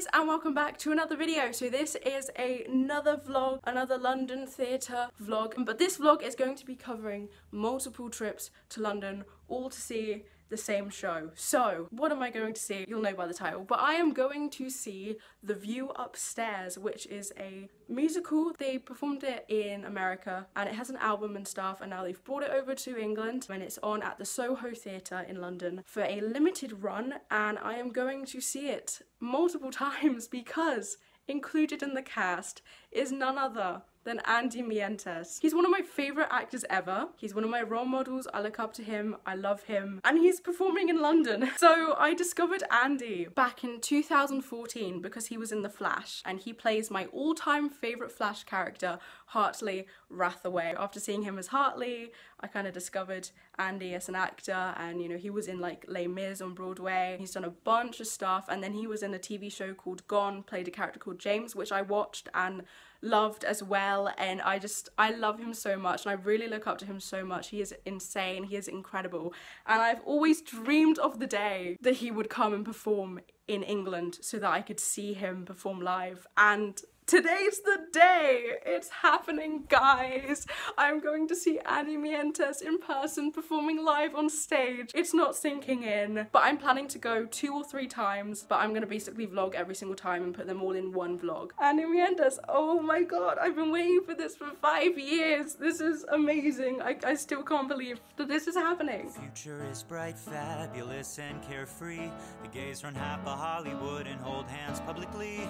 guys and welcome back to another video. So this is another vlog, another London theatre vlog. But this vlog is going to be covering multiple trips to London all to see the same show. So, what am I going to see? You'll know by the title. But I am going to see The View Upstairs, which is a musical. They performed it in America and it has an album and stuff and now they've brought it over to England and it's on at the Soho Theatre in London for a limited run and I am going to see it multiple times because included in the cast is none other than Andy Mientus. He's one of my favourite actors ever. He's one of my role models. I look up to him. I love him. And he's performing in London. So I discovered Andy back in 2014 because he was in The Flash and he plays my all-time favourite Flash character, Hartley Rathaway. After seeing him as Hartley, I kind of discovered Andy as an actor and you know he was in like Les Mis on Broadway. He's done a bunch of stuff. And then he was in a TV show called Gone, played a character called James which I watched and loved as well. And I just I love him so much and I really look up to him so much. He is insane. He is incredible. And I've always dreamed of the day that he would come and perform in England so that I could see him perform live. And Today's the day! It's happening, guys! I'm going to see Andy Mientus in person performing live on stage. It's not sinking in, but I'm planning to go two or three times, but I'm gonna basically vlog every single time and put them all in one vlog. Andy Mientus, oh my god, I've been waiting for this for five years. This is amazing. I, I still can't believe that this is happening. Future is bright, fabulous, and carefree. The gays run half of Hollywood and hold hands publicly.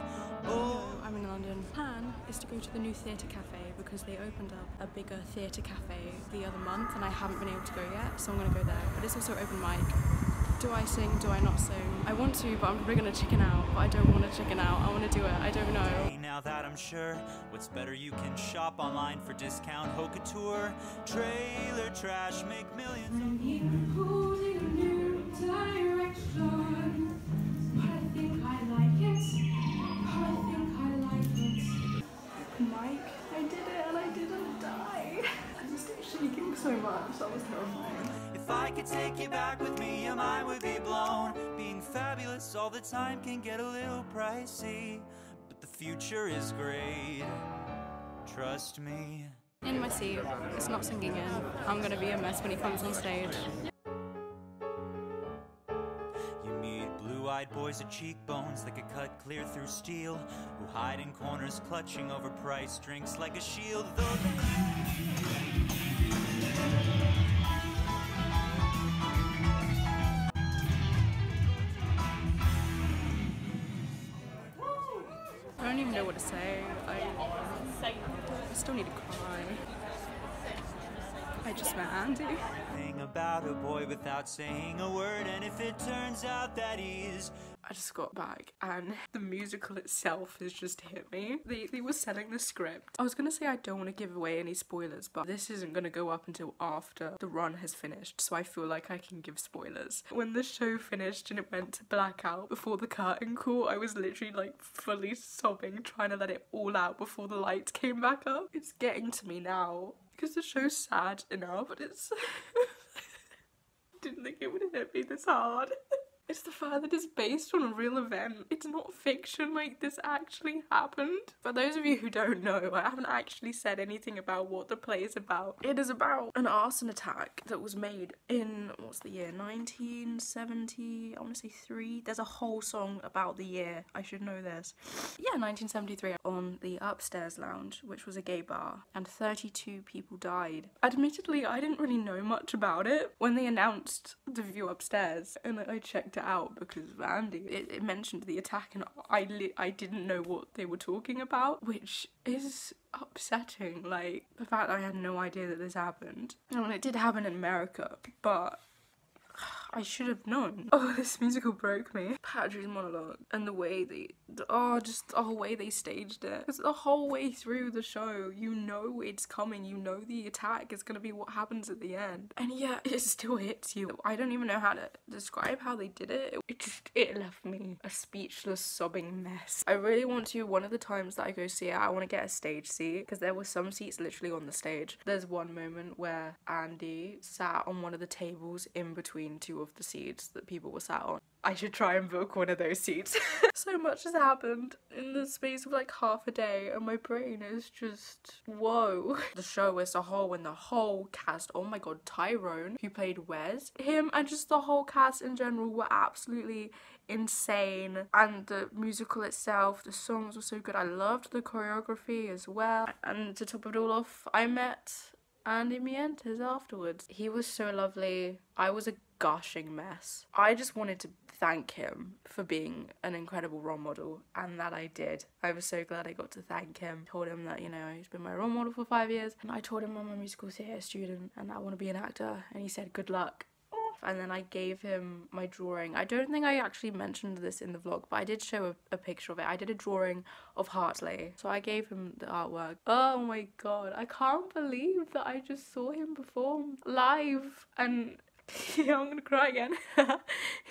Oh. I'm in London. Plan is to go to the new theatre cafe because they opened up a bigger theatre cafe the other month and I haven't been able to go yet, so I'm gonna go there. But it's also open mic. Do I sing? Do I not sing? I want to, but I'm probably gonna chicken out. But I don't want to chicken out. I want to do it. I don't know. Now that I'm sure, what's better, you can shop online for discount. Haute couture, trailer trash, make millions. So much. That was terrifying. If I could take you back with me, your mind would be blown. Being fabulous all the time can get a little pricey, but the future is great. Trust me. In my seat, it's not sinking in. I'm gonna be a mess when he comes on stage. You meet blue-eyed boys with cheekbones that could cut clear through steel, who hide in corners clutching over price drinks like a shield. Though I don't even know what to say. I, I still need to cry. I just met Andy. thing about a boy without saying a word, and if it turns out that he's I just got back and the musical itself has just hit me. They, they were selling the script. I was gonna say I don't want to give away any spoilers, but this isn't gonna go up until after the run has finished, so I feel like I can give spoilers. When the show finished and it went to blackout before the curtain call, I was literally like fully sobbing, trying to let it all out before the lights came back up. It's getting to me now because the show's sad enough, but it's. didn't think it would hit me this hard. It's the fact that it's based on a real event. It's not fiction, like this actually happened. For those of you who don't know, I haven't actually said anything about what the play is about. It is about an arson attack that was made in, what's the year, 1970, I want to say three. There's a whole song about the year, I should know this. Yeah, 1973, on the Upstairs Lounge, which was a gay bar, and 32 people died. Admittedly, I didn't really know much about it when they announced the view upstairs, and I checked it out because of Andy. It, it mentioned the attack, and I I didn't know what they were talking about, which is upsetting. Like the fact that I had no idea that this happened. I mean, it did happen in America, but I should have known. Oh, this musical broke me. Patrick's monologue and the way they, the, oh, just the whole way they staged it. Because the whole way through the show, you know it's coming. You know the attack is gonna be what happens at the end, and yet it still hits you. I don't even know how to describe how they did it. It just it left me a speechless, sobbing mess. I really want to. One of the times that I go see it, I want to get a stage seat because there were some seats literally on the stage. There's one moment where Andy sat on one of the tables in between two of the seats that people were sat on. I should try and book one of those seats. so much has happened in the space of like half a day, and my brain is just whoa. The show as a whole and the whole cast, oh my god, Tyrone, who played Wes, him and just the whole cast in general were absolutely insane and the musical itself the songs were so good i loved the choreography as well and to top it all off i met andy mientus afterwards he was so lovely i was a gushing mess i just wanted to thank him for being an incredible role model and that I did. I was so glad I got to thank him. Told him that, you know, he's been my role model for five years and I told him I'm a musical theatre student and I want to be an actor and he said good luck and then I gave him my drawing. I don't think I actually mentioned this in the vlog, but I did show a, a, picture of it. I did a drawing of Hartley. So I gave him the artwork. Oh my god, I can't believe that I just saw him perform live and yeah, I'm gonna cry again.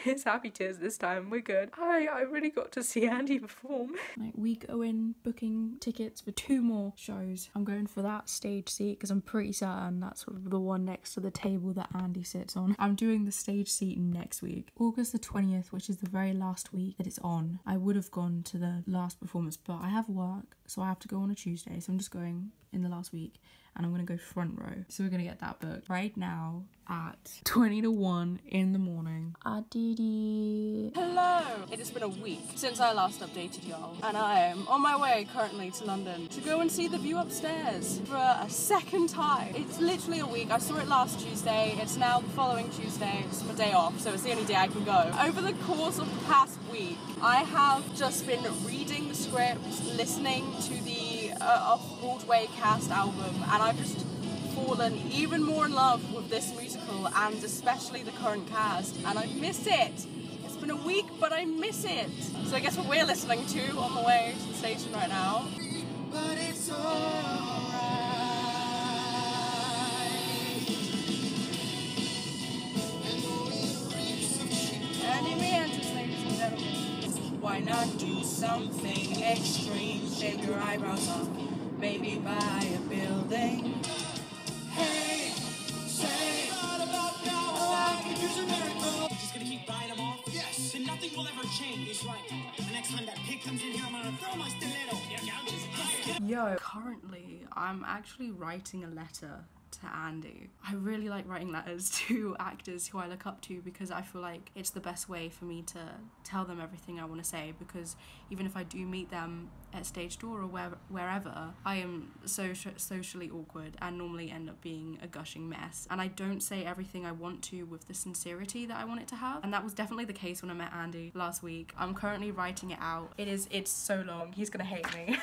it's happy tears this time. We're good. I I really got to see Andy perform. Like we go in booking tickets for two more shows. I'm going for that stage seat because I'm pretty certain that's sort of the one next to the table that Andy sits on. I'm doing the stage seat next week, August the 20th, which is the very last week that it's on. I would have gone to the last performance, but I have work, so I have to go on a Tuesday. So I'm just going in the last week and I'm gonna go front row. So we're gonna get that book right now at 20 to 1 in the morning. Ah, Aditi. Hello! It has been a week since I last updated y'all, and I am on my way currently to London to go and see the view upstairs for a second time. It's literally a week. I saw it last Tuesday, it's now the following Tuesday. It's my day off, so it's the only day I can go. Over the course of the past week, I have just been reading the script, listening to the off Broadway cast album, and I've just fallen even more in love with this musical and especially the current cast, and I miss it. It's been a week, but I miss it. So I guess what we're listening to on the way to the station right now. Why not do something extreme? Shave your eyebrows off, maybe buy a building. hey say nothing will ever change. It's like the next time that pig comes in your mouth Yo, currently I'm actually writing a letter to Andy. I really like writing letters to actors who I look up to because I feel like it's the best way for me to tell them everything I want to say because even if I do meet them at stage door or where, wherever, I am so socially awkward and normally end up being a gushing mess. And I don't say everything I want to with the sincerity that I want it to have. And that was definitely the case when I met Andy last week. I'm currently writing it out. It is, it's so long. He's gonna hate me.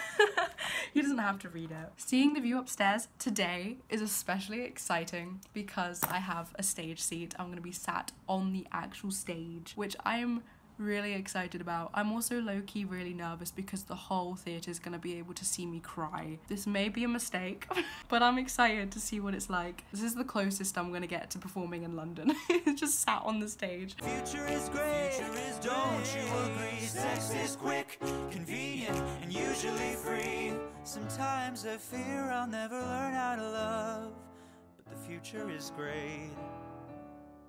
he doesn't have to read it. Seeing the view upstairs today is especially exciting because I have a stage seat. I'm gonna be sat on the actual stage, which I am really excited about. I'm also low-key really nervous because the whole theatre is going to be able to see me cry. This may be a mistake, but I'm excited to see what it's like. This is the closest I'm going to get to performing in London. Just sat on the stage. Future is great, Future is don't you agree? Sex is quick, convenient, and usually free. Sometimes I fear I'll never learn how to love, but the future is great,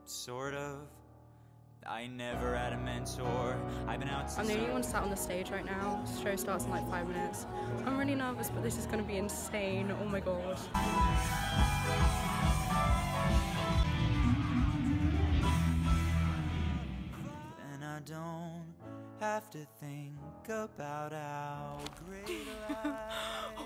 sort of. I never had a mentor. I've been out. I'm the only one sat on the stage right now. The show starts in like five minutes. I'm really nervous, but this is going to be insane. Oh my god. Have to think about how great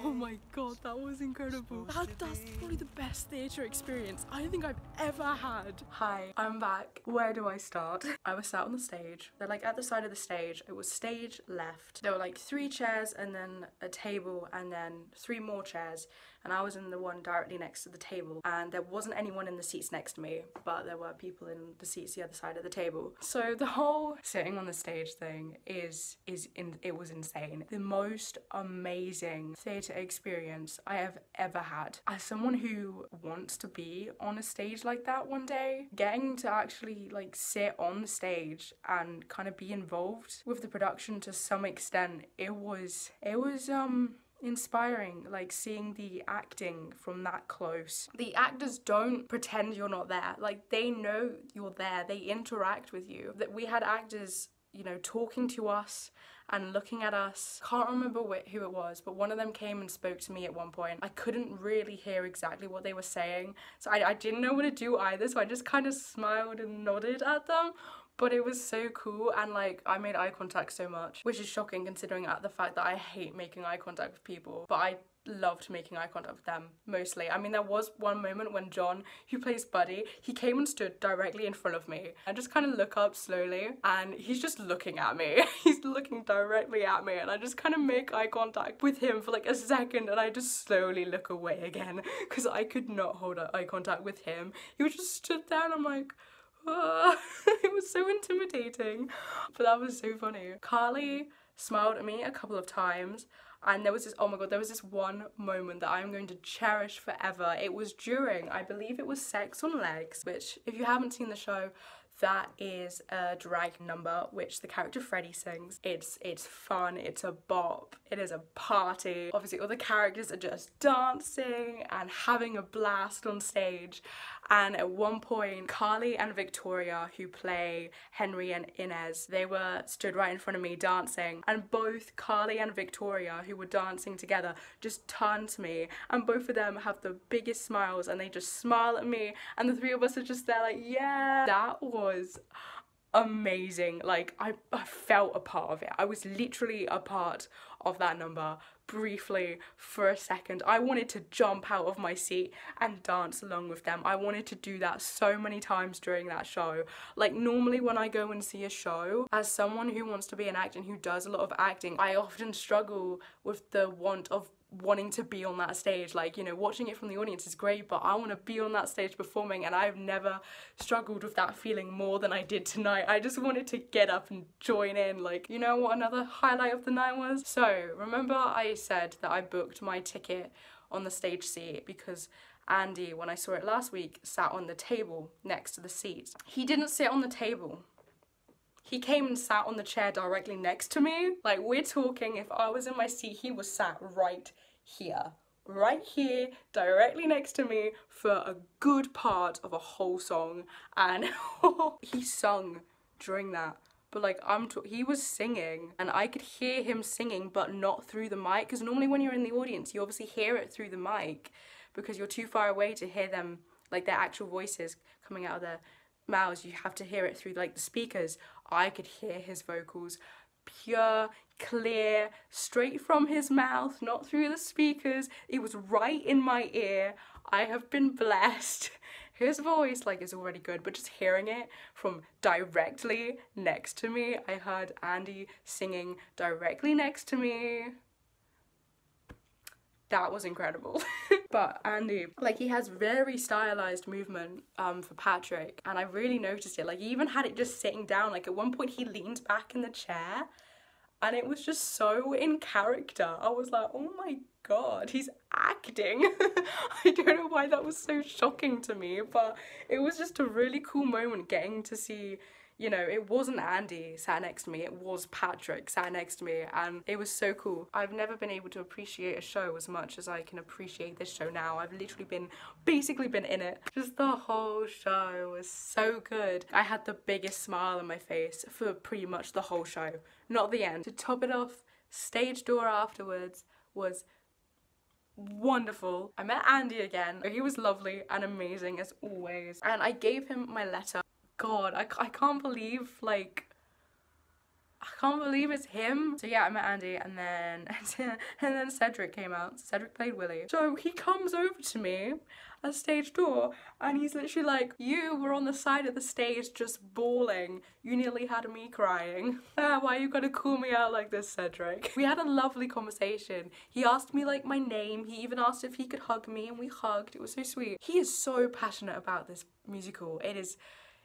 Oh my god, that was incredible. That, that's probably the best theatre experience I think I've ever had. Hi, I'm back. Where do I start? I was sat on the stage. They're like at the side of the stage. It was stage left. There were like three chairs and then a table and then three more chairs and I was in the one directly next to the table and there wasn't anyone in the seats next to me but there were people in the seats the other side of the table. So the whole sitting on the stage thing is is in it was insane. The most amazing theatre experience I have ever had. As someone who wants to be on a stage like that one day getting to actually like sit on the stage and kind of be involved with the production to some extent it was it was um inspiring like seeing the acting from that close. The actors don't pretend you're not there. Like they know you're there. They interact with you. That we had actors you know talking to us and looking at us. Can't remember wh- who it was but one of them came and spoke to me at one point. I couldn't really hear exactly what they were saying. So i, I didn't know what to do either so i just kind of smiled and nodded at them but it was so cool and like I made eye contact so much, which is shocking considering at the fact that I hate making eye contact with people, but I loved making eye contact with them mostly. I mean, there was one moment when John, who plays Buddy, he came and stood directly in front of me. I just kind of look up slowly and he's just looking at me. he's looking directly at me and I just kind of make eye contact with him for like a second and I just slowly look away again because I could not hold eye contact with him. He was just stood there and I'm like, it was so intimidating, but that was so funny. Carly smiled at me a couple of times and there was this oh my god there was this one moment that i'm going to cherish forever it was during i believe it was sex on legs which if you haven't seen the show that is a drag number which the character Freddie sings. It's it's fun, it's a bop, it is a party. Obviously all the characters are just dancing and having a blast on stage and at one point Carly and Victoria who play Henry and Inez they were stood right in front of me dancing. And both Carly and Victoria who were dancing together just turned to me. And both of them have the biggest smiles and they just smile at me. And the three of us are just there like yeah. That was amazing. Like I, I felt a part of it. I was literally a part of that number briefly for a second. I wanted to jump out of my seat and dance along with them. I wanted to do that so many times during that show. Like normally when I go and see a show, as someone who wants to be an actor and who does a lot of acting, I often struggle with the want of wanting to be on that stage. Like, you know, watching it from the audience is great, but I want to be on that stage performing, and I've never struggled with that feeling more than I did tonight. I just wanted to get up and join in. Like, you know what another highlight of the night was? So, remember I said that I booked my ticket on the stage seat because Andy, when I saw it last week, sat on the table next to the seat. He didn't sit on the table. He came and sat on the chair directly next to me. Like, we're talking, if I was in my seat, he was sat right here. Right here, directly next to me, for a good part of a whole song. And he sung during that but like I'm he was singing and I could hear him singing but not through the mic because normally when you're in the audience you obviously hear it through the mic because you're too far away to hear them like their actual voices coming out of their mouths you have to hear it through like the speakers I could hear his vocals pure, clear, straight from his mouth, not through the speakers. It was right in my ear. I have been blessed. His voice, like, is already good, but just hearing it from directly next to me, I heard Andy singing directly next to me that was incredible. but Andy, like he has very stylized movement um, for Patrick, and I really noticed it. Like he even had it just sitting down. Like at one point he leaned back in the chair, and it was just so in character. I was like, oh my god, he's acting. I don't know why that was so shocking to me, but it was just a really cool moment getting to see you know, it wasn't Andy sat next to me, it was Patrick sat next to me, and it was so cool. I've never been able to appreciate a show as much as I can appreciate this show now. I've literally been, basically been in it. Just the whole show was so good. I had the biggest smile on my face for pretty much the whole show, not the end. To top it off, stage door afterwards was wonderful. I met Andy again. He was lovely and amazing as always. And I gave him my letter god, I, I can't believe, like, I can't believe it's him. So yeah, I met Andy and then and then Cedric came out. Cedric played Willie. So he comes over to me at stage door and he's literally like, you were on the side of the stage just bawling. You nearly had me crying. Ah, why are you gonna call me out like this, Cedric? We had a lovely conversation. He asked me like my name. He even asked if he could hug me and we hugged. It was so sweet. He is so passionate about this musical. It is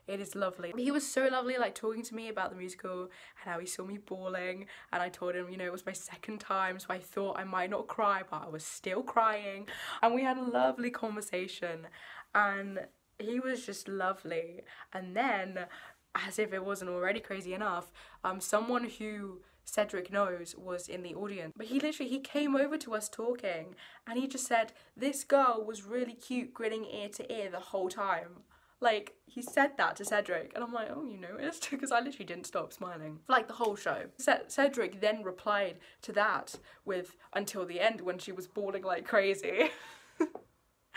it is lovely. He was so lovely, like talking to me about the musical and how he saw me bawling. And I told him, you know, it was my second time, so I thought I might not cry, but I was still crying. And we had a lovely conversation. And he was just lovely. And then, as if it wasn't already crazy enough, um, someone who Cedric knows was in the audience. But he literally he came over to us talking and he just said this girl was really cute grinning ear to ear the whole time. Like he said that to Cedric and I'm like, "Oh, you noticed?" because I literally didn't stop smiling. Like the whole show. Cedric then replied to that with until the end when she was bawling like crazy.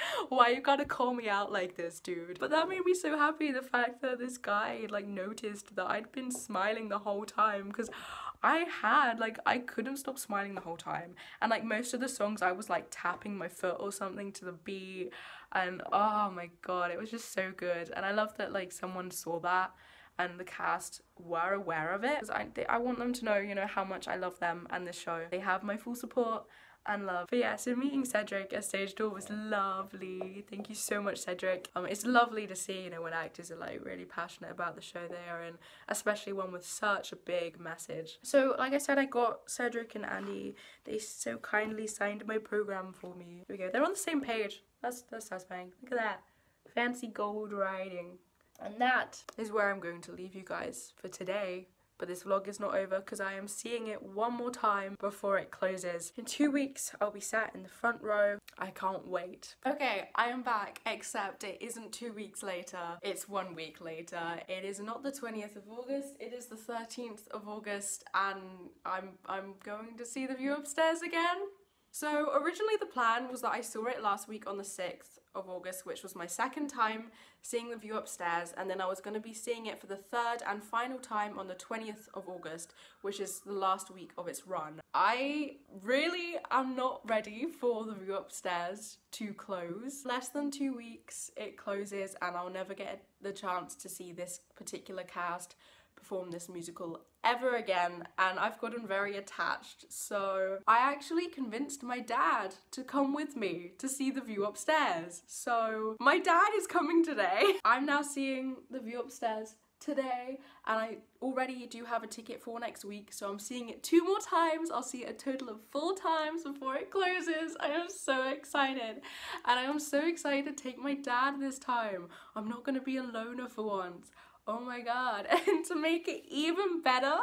Why you gotta call me out like this, dude? But that made me so happy, the fact that this guy, like, noticed that I'd been smiling the whole time, because I had, like, I couldn't stop smiling the whole time. And, like, most of the songs, I was, like, tapping my foot or something to the beat, and, oh my god, it was just so good. And I love that, like, someone saw that and the cast were aware of it. I, I want them to know, you know, how much I love them and the show. They have my full support and love. But yeah, so meeting Cedric at stage door was lovely. Thank you so much, Cedric. Um, it's lovely to see, you know, when actors are like really passionate about the show they are in, especially one with such a big message. So, like I said, I got Cedric and Andy. They so kindly signed my program for me. Here we go. They're on the same page. That's that's satisfying. Look at that. Fancy gold writing. And that is where I'm going to leave you guys for today. But this vlog is not over because I am seeing it one more time before it closes. In two weeks, I'll be sat in the front row. I can't wait. Okay, I am back, except it isn't two weeks later. It's one week later. It is not the 20th of August. It is the 13th of August, and I'm I'm going to see the view upstairs again. So originally the plan was that I saw it last week on the 6th of August, which was my second time seeing the view upstairs, and then I was going to be seeing it for the third and final time on the 20th of August, which is the last week of its run. I really am not ready for the view upstairs to close. Less than two weeks it closes, and I'll never get the chance to see this particular cast perform this musical ever again and I've gotten very attached. So I actually convinced my dad to come with me to see the view upstairs. So my dad is coming today. I'm now seeing the view upstairs today and I already do have a ticket for next week so I'm seeing it two more times. I'll see it a total of four times before it closes. I am so excited and I am so excited to take my dad this time. I'm not gonna be a loner for once Oh my god. And to make it even better,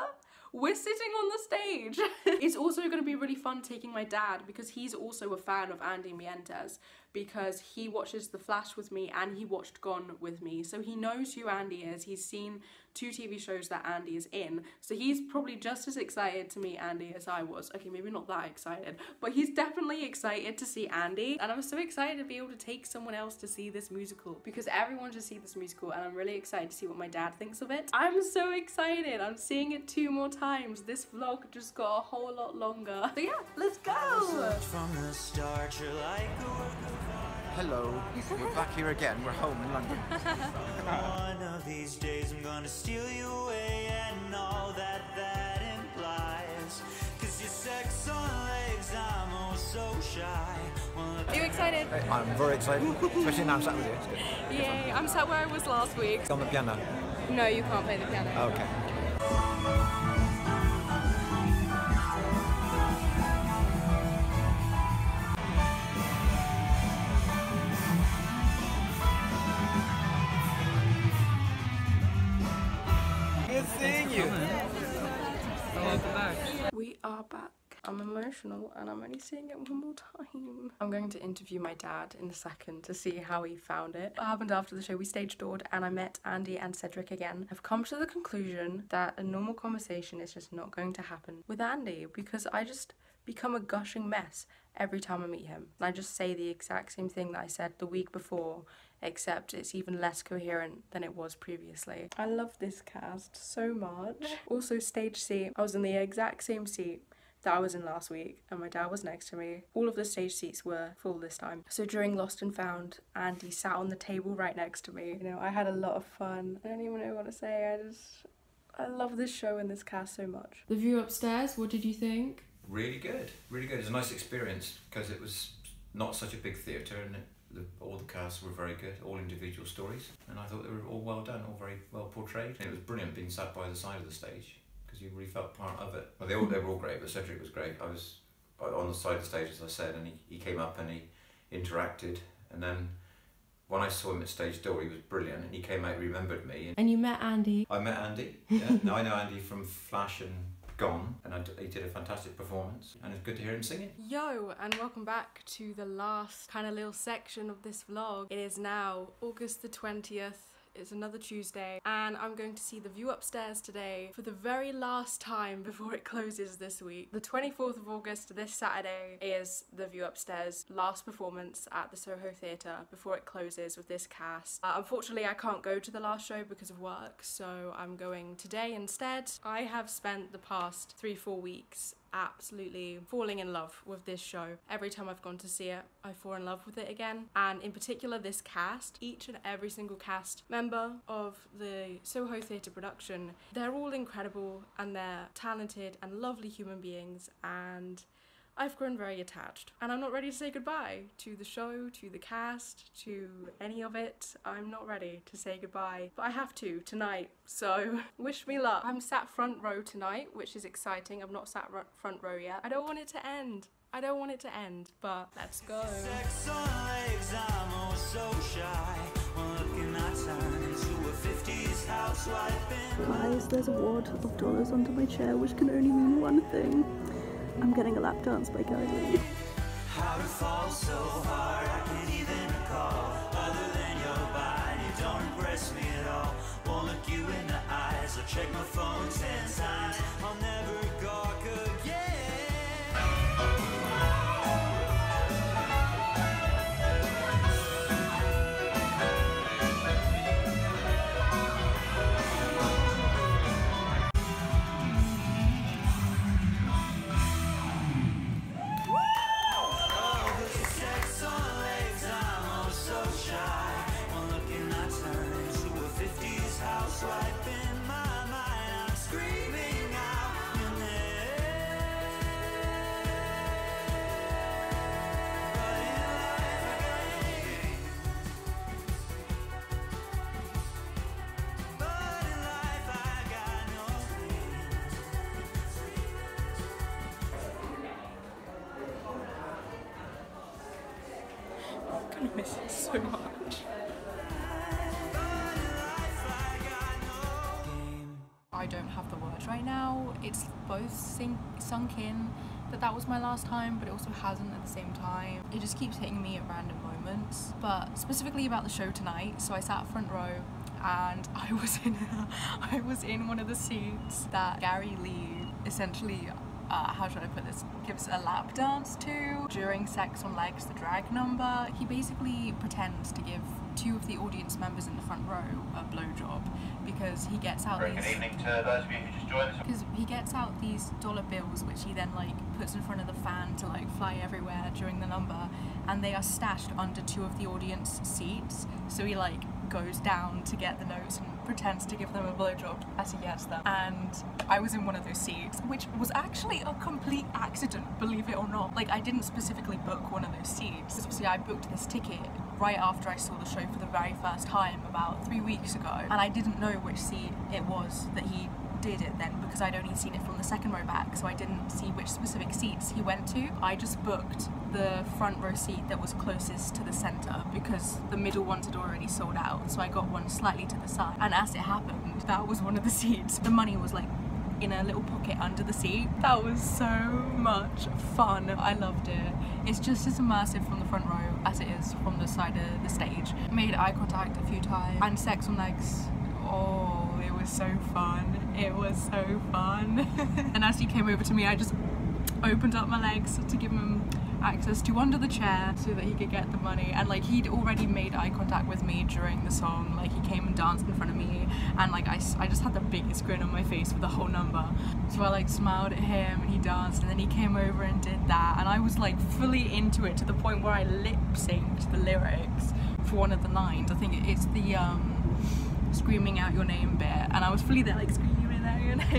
we're sitting on the stage. it's also to be really fun taking my dad because he's also a fan of Andy Mientus because he watches The Flash with me and he watched Gone with me. So he knows who Andy is. He's seen two TV shows that Andy is in. So he's probably just as excited to meet Andy as I was. Okay, maybe not that excited, but he's definitely excited to see Andy. And I'm so excited to be able to take someone else to see this musical because everyone should see this musical and I'm really excited to see what my dad thinks of it. I'm so excited. I'm seeing it two more times. This vlog just got a whole lot longer. So yeah, let's go! Hello, we're back here again. We're home in London. One of these days I'm gonna steal you away and all that that implies. Cause your sex on legs, I'm oh so shy. Well, Are you excited? I'm very excited, especially now I'm sat with you. It's good. Yay, I'm sat where I was last week. On the piano. No, you can't play the piano. Okay. Back. I'm emotional and I'm only seeing it one more time. I'm going to interview my dad in a second to see how he found it. What happened after the show? We stage doored and I met Andy and Cedric again. I've come to the conclusion that a normal conversation is just not going to happen with Andy because I just become a gushing mess every time I meet him. And I just say the exact same thing that I said the week before except it's even less coherent than it was previously. I love this cast so much. Also, stage seat, I was in the exact same seat that I was in last week, and my dad was next to me. All of the stage seats were full this time. So during Lost and Found, Andy sat on the table right next to me. You know, I had a lot of fun. I don't even know what to say. I just. I love this show and this cast so much. The view upstairs, what did you think? really good, really good. It was a nice experience because it was not such a big theatre and it, the, all the casts were very good, all individual stories, and I thought they were all well done, all very well portrayed. And it was brilliant being sat by the side of the stage because you really felt part of it. Well, they all they were all great, but Cedric was great. I was uh, on the side of the stage as I said, and he, he came up and he interacted, and then. When I saw him at stage door, he was brilliant, and he came out, remembered me, and And you met Andy. I met Andy. Yeah, no, I know Andy from Flash and gone, and I he did a fantastic performance, and it's good to hear him singing. Yo, and welcome back to the last kind of little section of this vlog. It is now August the 20th. It's another Tuesday, and I'm going to see The View Upstairs today for the very last time before it closes this week. The 24th of August, this Saturday, is The View Upstairs' last performance at the Soho Theatre before it closes with this cast. Uh, unfortunately, I can't go to the last show because of work, so I'm going today instead. I have spent the past three, four weeks absolutely falling in love with this show. Every time I've gone to see it, I fall in love with it again. And in particular, this cast, each and every single cast member of the Soho Theatre production, they're all incredible and they're talented and lovely human beings. And I've grown very attached and I'm not ready to say goodbye to the show, to the cast, to any of it. I'm not ready to say goodbye, but I have to tonight, so wish me luck. I'm sat front row tonight, which is exciting. I'm not sat front row yet. I don't want it to end. I don't want it to end, but let's go. Sex on I'm so shy. Guys, there's a wad of dollars under my chair, which can only mean one thing. I'm getting a lap dance by Garry Lee. How to fall so hard, both sink, sunk in that that was my last time, but it also hasn't at the same time. It just keeps hitting me at random moments. But specifically about the show tonight, so I sat front row and I was in I was in one of the seats that Garry Lee essentially uh, how should I put this, gives a lap dance to during Sex on Legs, the drag number. He basically pretends to give two of the audience members in the front row a blowjob because he gets out Very these. Good evening to those of you who just joined us. Because he gets out these dollar bills, which he then like puts in front of the fan to like fly everywhere during the number, and they are stashed under two of the audience seats. So he like goes down to get the notes and pretends to give them a blowjob as he gets them. And I was in one of those seats, which was actually a complete accident, believe it or not. Like I didn't specifically book one of those seats. Obviously I booked this ticket right after I saw the show for the very first time about three weeks ago and I didn't know which seat it was that he did it then because I'd only seen it from the second row back, so I didn't see which specific seats he went to. I just booked the front row seat that was closest to the centre because the middle ones had already sold out, so I got one slightly to the side. And as it happened, that was one of the seats. The money was like in a little pocket under the seat. That was so much fun. I loved it. It's just as immersive from the front row as it is from the side of the stage. Made eye contact a few times and sex on legs. Oh it was so fun. It was so fun. and as he came over to me, I just opened up my legs to give him access to under the chair so that he could get the money. And like he'd already made eye contact with me during the song. Like he came and danced in front of me. And like I, I just had the biggest grin on my face for the whole number. So I like smiled at him and he danced. And then he came over and did that. And I was like fully into it to the point where I lip synced the lyrics for one of the lines. I think it's the um screaming out your name bit. And I was fully there like screaming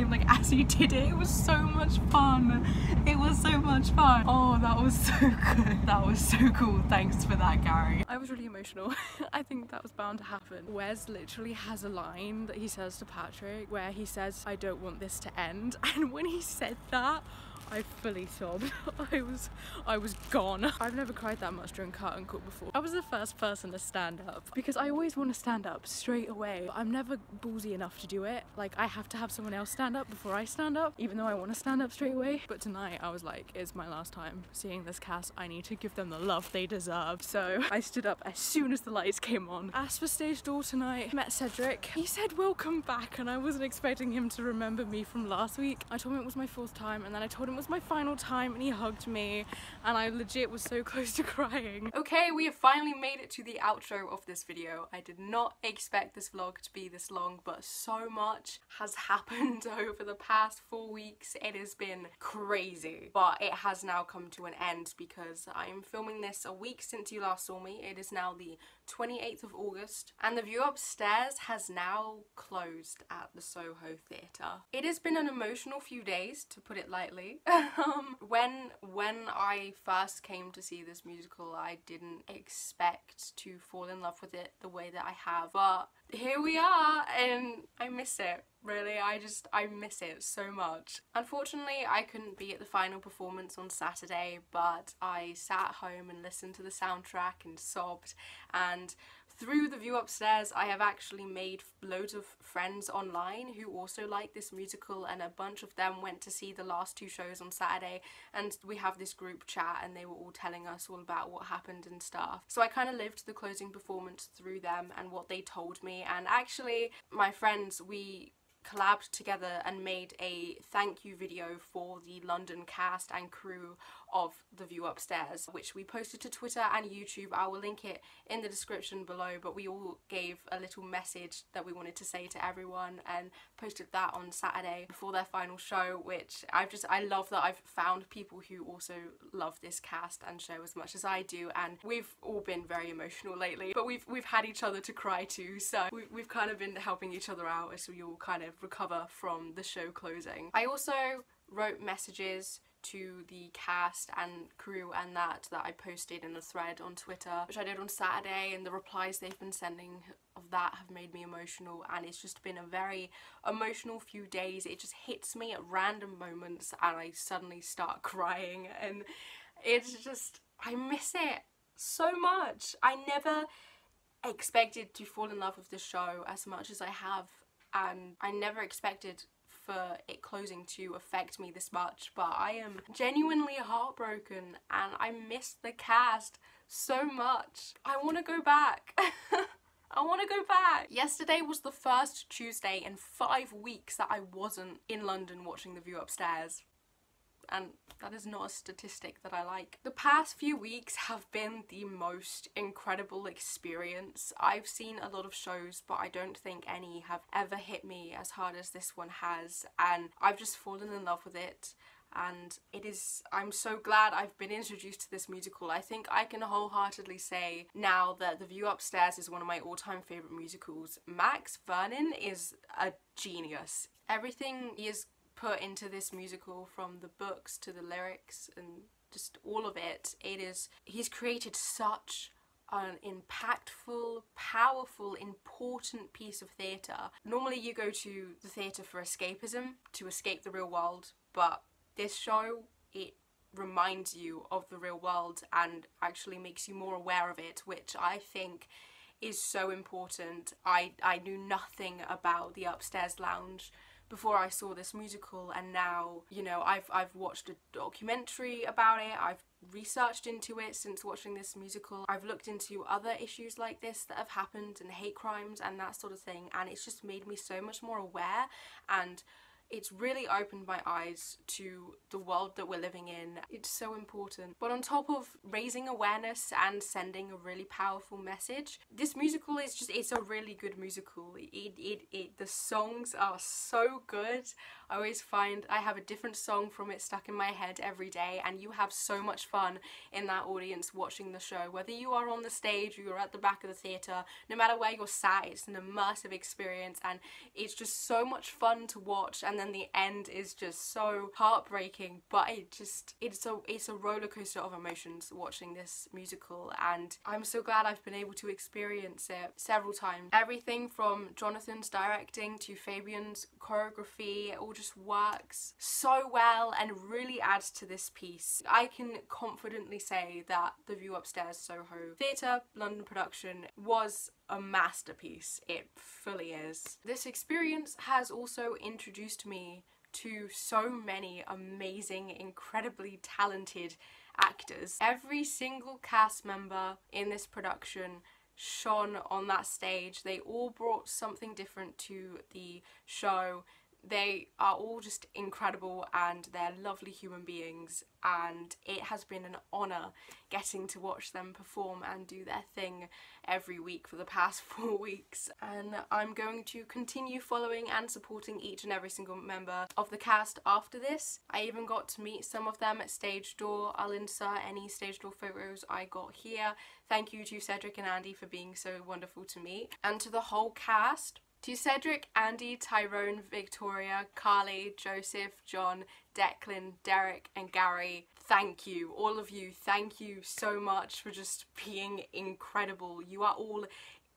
like as you did it it was so much fun. It was so much fun. Oh that was so good. That was so cool. Thanks for that Garry. I was really emotional. I think that was bound to happen. Wes literally has a line that he says to Patrick where he says I don't want this to end. And when he said that I fully sobbed. I was I was gone. I've never cried that much during curtain call before. I was the first person to stand up because I always want to stand up straight away. I'm never ballsy enough to do it. Like I have to have someone else stand up before I stand up, even though I want to stand up straight away. But tonight I was like, it's my last time seeing this cast. I need to give them the love they deserve. So I stood up as soon as the lights came on. Asked for stage door tonight. Met Cedric. He said welcome back and I wasn't expecting him to remember me from last week. I told him it was my fourth time and then I told him was my final time and he hugged me and I legit was so close to crying. Okay, we have finally made it to the outro of this video. I did not expect this vlog to be this long, but so much has happened over the past four weeks. It has been crazy, but it has now come to an end because I am filming this a week since you last saw me. It is now the 28th of August, and the view upstairs has now closed at the Soho Theatre. It has been an emotional few days, to put it lightly. Um, when when I first came to see this musical, I didn't expect to fall in love with it the way that I have, but here we are, and I miss it. Really, I just I miss it so much. Unfortunately, I couldn't be at the final performance on Saturday, but I sat home and listened to the soundtrack and sobbed and through the view upstairs I have actually made loads of friends online who also like this musical and a bunch of them went to see the last two shows on Saturday and we have this group chat and they were all telling us all about what happened and stuff. So I kind of lived the closing performance through them and what they told me and actually my friends we collabed together and made a thank you video for the London cast and crew of The View Upstairs, which we posted to Twitter and YouTube. I will link it in the description below, but we all gave a little message that we wanted to say to everyone and posted that on Saturday before their final show, which I've just, I love that I've found people who also love this cast and show as much as I do, and we've all been very emotional lately, but we've, we've had each other to cry to, so we, we've kind of been helping each other out as we all kind of recover from the show closing. I also wrote messages to the cast and crew and that that I posted in a thread on Twitter which I did on Saturday and the replies they've been sending of that have made me emotional and it's just been a very emotional few days it just hits me at random moments and I suddenly start crying and it's just I miss it so much I never expected to fall in love with the show as much as I have and I never expected for it closing to affect me this much, but I am genuinely heartbroken and I miss the cast so much. I want to go back. I want to go back. Yesterday was the first Tuesday in five weeks that I wasn't in London watching The View Upstairs and that is not a statistic that I like. The past few weeks have been the most incredible experience. I've seen a lot of shows but I don't think any have ever hit me as hard as this one has and I've just fallen in love with it and it is I'm so glad I've been introduced to this musical. I think I can wholeheartedly say now that The View Upstairs is one of my all-time favorite musicals. Max Vernon is a genius. Everything he is put into this musical from the books to the lyrics and just all of it. It is, he's created such an impactful, powerful, important piece of theatre. Normally you go to the theatre for escapism, to escape the real world, but this show, it reminds you of the real world and actually makes you more aware of it, which I think is so important. I, I knew nothing about the upstairs lounge before I saw this musical and now you know I've I've watched a documentary about it. I've researched into it since watching this musical. I've looked into other issues like this that have happened and hate crimes and that sort of thing and it's just made me so much more aware and it's really opened my eyes to the world that we're living in. It's so important. But on top of raising awareness and sending a really powerful message, this musical is just, it's a really good musical. It, it, it, the songs are so good. I always find I have a different song from it stuck in my head every day and you have so much fun in that audience watching the show. Whether you are on the stage or you're at the back of the theatre, no matter where you're sat, it's an immersive experience and it's just so much fun to watch and then the end is just so heartbreaking but it just it's a it's a roller coaster of emotions watching this musical and I'm so glad I've been able to experience it several times. Everything from Jonathan's directing to Fabian's choreography, all just works so well and really adds to this piece. I can confidently say that the View Upstairs Soho Theatre London production was a masterpiece. It fully is. This experience has also introduced me to so many amazing, incredibly talented actors. Every single cast member in this production shone on that stage. They all brought something different to the show. They are all just incredible and they're lovely human beings and it has been an honour getting to watch them perform and do their thing every week for the past four weeks and I'm going to continue following and supporting each and every single member of the cast after this. I even got to meet some of them at stage door. I'll insert any stage door photos I got here. Thank you to Cedric and Andy for being so wonderful to me and to the whole cast to Cedric, Andy, Tyrone, Victoria, Carly, Joseph, John, Declan, Derek, and Garry, thank you. All of you, thank you so much for just being incredible. You are all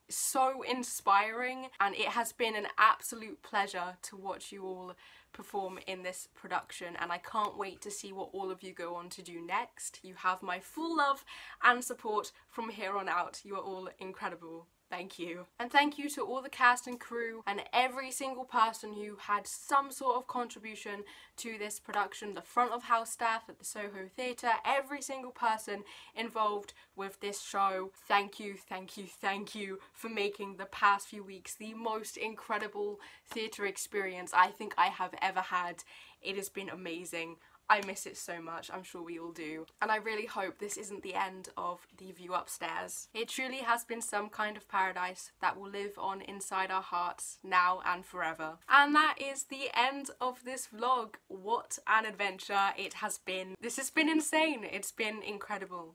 so inspiring, and it has been an absolute pleasure to watch you all perform in this production and I can't wait to see what all of you go on to do next. You have my full love and support from here on out. You are all incredible. Thank you. And thank you to all the cast and crew and every single person who had some sort of contribution to this production. The front of house staff at the Soho Theatre, every single person involved with this show. Thank you, thank you, thank you for making the past few weeks the most incredible theatre experience I think I have ever had. It has been amazing. I miss it so much, I'm sure we all do. And I really hope this isn't the end of the view upstairs. It truly has been some kind of paradise that will live on inside our hearts now and forever. And that is the end of this vlog. What an adventure it has been. This has been insane. It's been incredible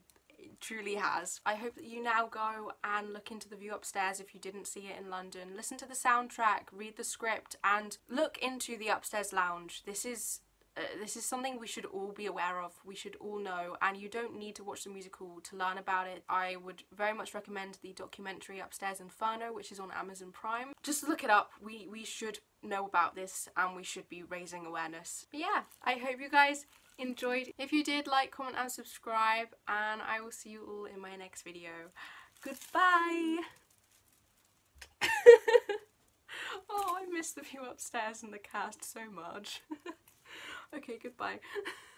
truly has. I hope that you now go and look into the view upstairs if you didn't see it in London. Listen to the soundtrack, read the script and look into the upstairs lounge. This is uh, this is something we should all be aware of, we should all know, and you don't need to watch the musical to learn about it. I would very much recommend the documentary Upstairs Inferno, which is on Amazon Prime. Just look it up, we, we should know about this and we should be raising awareness. But yeah, I hope you guys enjoyed. If you did, like, comment and subscribe, and I will see you all in my next video. Goodbye! oh, I miss the view upstairs and the cast so much. okay, goodbye.